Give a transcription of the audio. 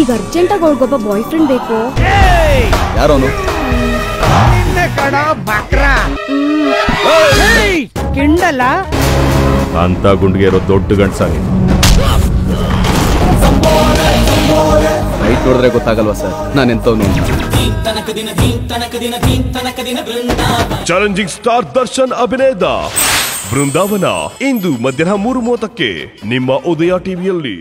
ಈಗ ಅರ್ಜೆಂಟಾಗಿ ಅವಳಿಗೊಬ್ಬ boy friend ಬೇಕು ಯಾರೋನು ಕಡ ಬಕ್ರ. ಕಿಂಡಲ್ಲ ಅಂತ ಗುಂಡಿಗೆ ಇರೋ ದೊಡ್ಡ ಗಂಡ್ಸಾಗಿ ನೈಟ್ ನೋಡಿದ್ರೆ ಗೊತ್ತಾಗಲ್ವಾ ಸರ್? ನಾನು ಎಂತವನು? ಚಾಲೆಂಜಿಂಗ್ ಸ್ಟಾರ್ ದರ್ಶನ್ ಅಭಿನಯದ ಬೃಂದಾವನ ಇಂದು ಮಧ್ಯಾಹ್ನ ಮೂರು ಮೂವತ್ತಕ್ಕೆ ನಿಮ್ಮ ಉದಯ ಟಿವಿಯಲ್ಲಿ.